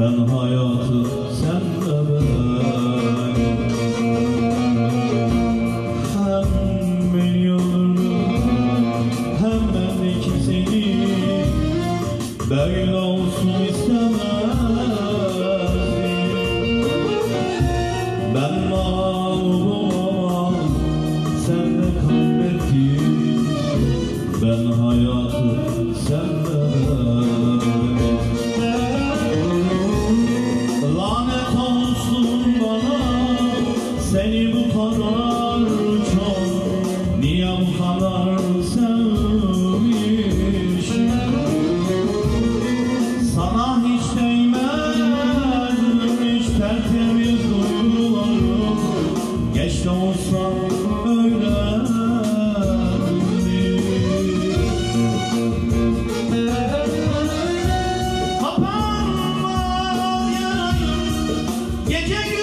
Ben hayatı sen de ben. Hem biliyordum hem bendeki seni Böyle olsun istemezdim. Ben mağlubum ama sen de kaybettin. Ben hayatı senden seni bu kadar çok Niye bu kadar sevmişim? Sana hiç değmez hiç tertemiz duygularım. Geç de olsa öyle Kapanmaz yarayım Gece gündüz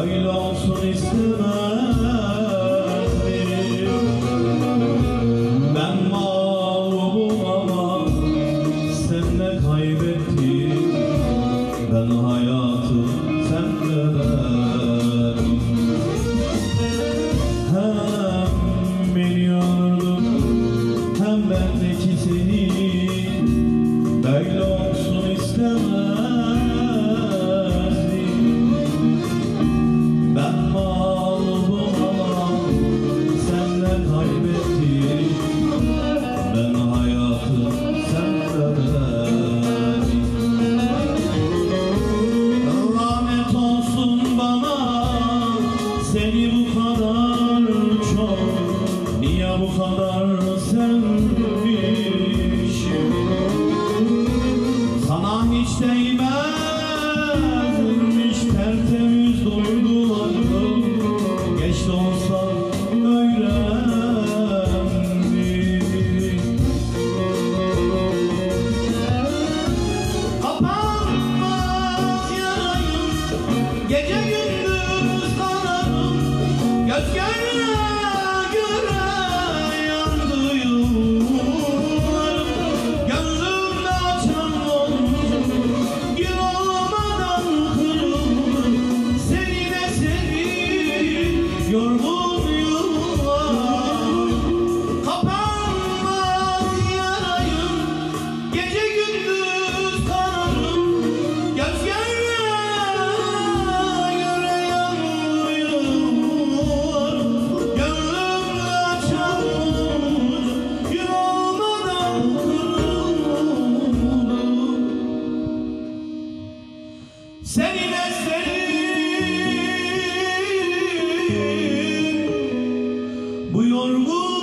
Böyle olsun Ben mağlubum ama sen de kaybettin. Ben hayatı sen de verdin. Hem biliyordum hem bendeki seni. Böyle olsun istemezdim Gece gündüz kanadım Göz göre göre yandı Gönlümde açan olmuş Gün olmadan kırıldı Seni de seni yorgun yıllar. Kapanmaz yarayım Gece your.